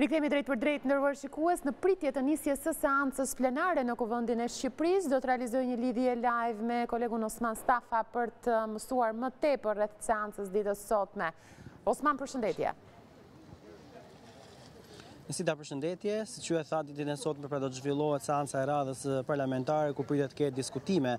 Rikthehemi drejtpërdrejt, të nderuar shikues, në pritje të nisjes së seancës plenare në Kuvendin e Shqipërisë, do të realizoj një lidhje live me kolegun Osman Stafa për të mësuar më tepër rreth seancës së ditës sotme. Osman, përshëndetje. Nesida, përshëndetje, siç u tha ditën e sotme pra do të zhvillohet seanca e radhës parlamentare ku pritet të ketë diskutime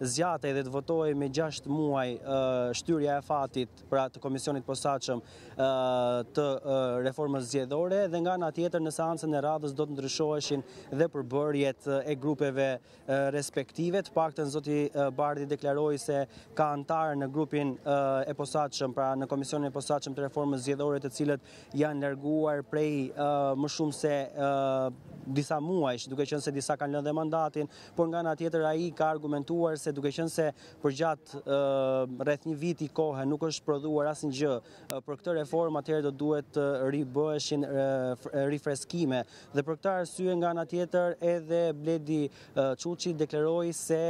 zgjatej dhe të votohej me gjashtë muaj shtyrja e afatit pra të komisionit të posaçëm të reformës zgjedhore dhe nga ana tjetër në seancën e radhës do të ndryshoheshin dhe përbërjet e grupeve respektive të paktën zoti Bardhi deklaroi se ka anëtarë në grupin e posaçëm pra në komisionin e posaçëm të reformës zgjedhore të cilët janë larguar prej më shumë se disa muaj duke qenë se disa kanë lënë dhe mandatin por nga ana tjetër ai ka argumentuar se duke qenë se përgjatë rreth një viti kohe nuk është prodhuar asnjë gjë për këtë reformë, atëherë do duhet të ribëheshin rifreskime. Dhe për këtë arsye nga ana tjetër edhe Bledi Çuçi deklaroi se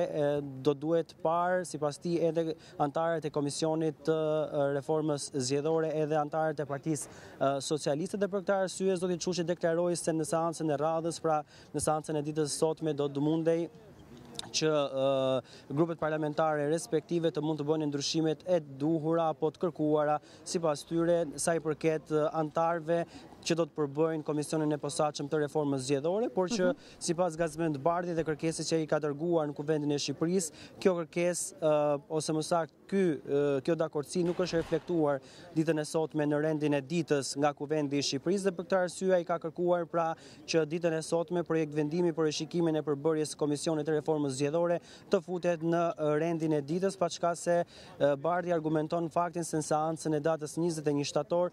do duhet parë sipas tij edhe anëtarët e komisionit të reformës zgjedhore edhe anëtarët e Partisë Socialiste dhe për këtë arsye zoti Çuçi deklaroi se në seancën e radhës pra Në seancën e ditës së sotme do të mundej që grupet parlamentare respektive të mund të bënin ndryshimet e duhura apo të kërkuara sipas tyre sa i përket anëtarëve që do të përbëjnë Komisionin e Posaçëm të Reformës Zgjedhore, por që mhm. sipas Gazment Bardhit dhe kërkesës që ai ka dërguar në Kuvendin e Shqipërisë, kjo kërkesë ose më saktë Ky, kjo dakordësi nuk është reflektuar ditën e sotme në rendin e ditës nga Kuvendi i Shqipërisë dhe për këtë arsye ai ka kërkuar pra që ditën e sotme projektvendimi për rishikimin e përbërjes së Komisionit të Reformës Zgjedhore të futet në rendin e ditës, paçka se Bardhi argumenton faktin se në seancën e datës 21 shtator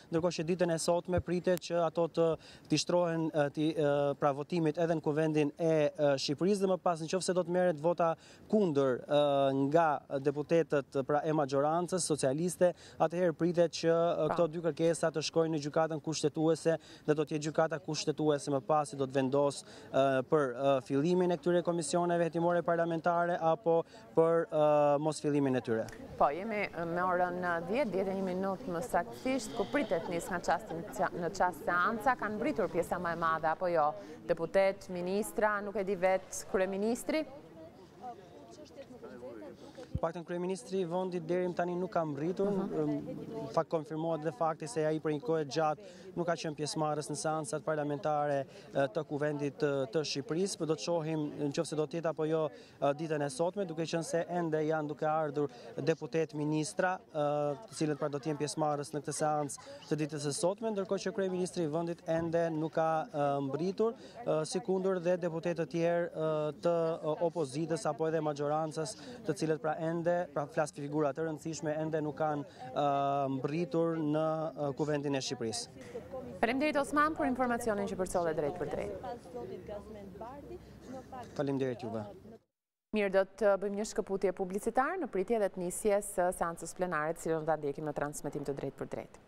ndërkohë që ditën e sotme pritet që ato t'i nënshtrohen pra votimit edhe në Kuvendin e Shqipërisë dhe më pas në qoftë se do të merret vota kundër nga deputetët pra e maxhorancës socialiste, atëherë pritet që këto dy kërkesa të shkojnë në gjykatën kushtetuese dhe do të jetë gjykata kushtetuese më pas që do të vendosë për fillimin e këtyre komisioneve hetimore parlamentare apo për mos fillimin e tyre. Po, jemi me orën 10, 10 e një minut më saktisht, ku pritet të nisë nga çasti në çast seanca, kanë mbërritur pjesa më e madhe, apo jo, deputetë, ministra, nuk e di vetë kryeministri? Të paktën kryeministri i vendit deri tani nuk ka mbërritur, fakt konfirmohet dhe fakti se ai për një kohë të gjatë nuk ka qenë pjesëmarrës në seancat parlamentare të Kuvendit të Shqipërisë, por do të shohim nëse do të jetë apo jo ditën e sotme, duke qenë se ende janë duke ardhur deputetë, ministra, të cilët pra do të jenë pjesëmarrës në këtë seancë të ditës së sotme, ndërkohë që kryeministri i vendit ende nuk ka mbërritur, sikundër dhe deputetë të tjerë të opozitës apo edhe mazhorancës të cilët pra ende, pra flas për figura të rëndësishme, ende nuk kanë mbërritur në kuvendin e Shqipërisë. Faleminderit Osman për informacionin që përcolle drejtpërdrejt. Faleminderit juve. Mirë, do të bëjmë një shkëputje publicitare në pritje dhe të nisjes së seancës plenare, të cilën do ta ndjekim në transmetim të drejtpërdrejtë.